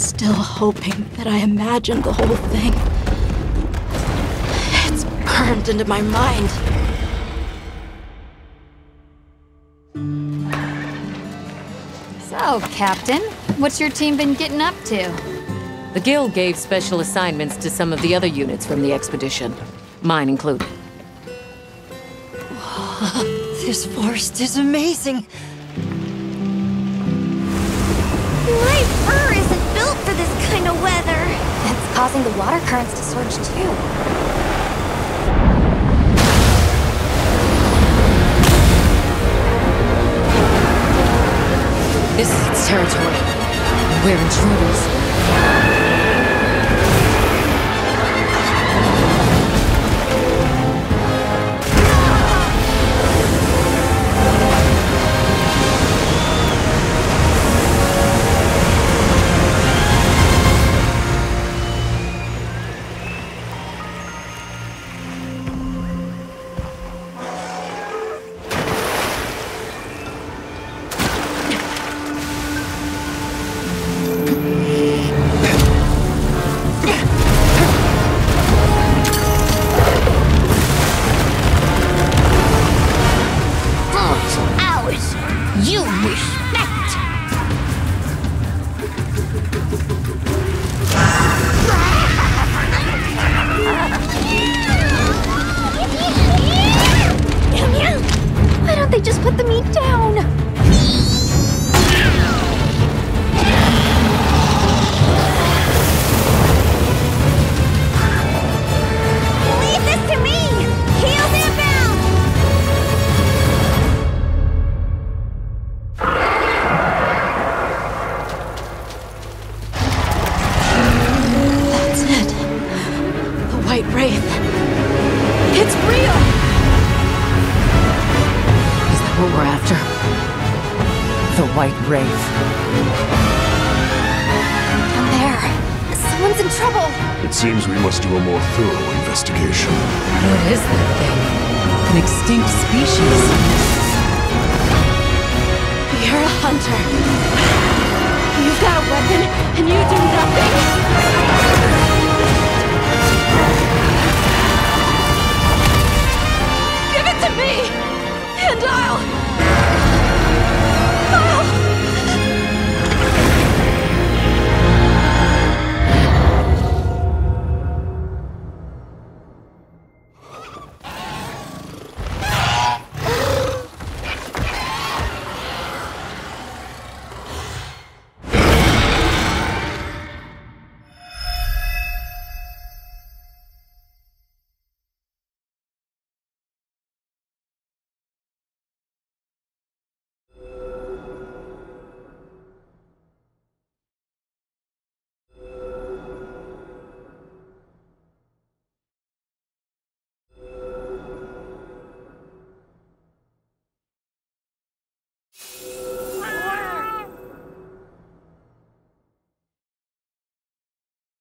still hoping that I imagined the whole thing. It's burned into my mind. So, Captain, what's your team been getting up to? The Guild gave special assignments to some of the other units from the expedition, mine included. This forest is amazing. My fur isn't built for this kind of weather. That's causing the water currents to surge too. This is its territory. We're intruders. Why don't they just put the meat down? It's real! Is that what we're after? The White Wraith. Down there. Someone's in trouble. It seems we must do a more thorough investigation. What is that thing? An extinct species. You're a hunter. You've got a weapon, and you do nothing.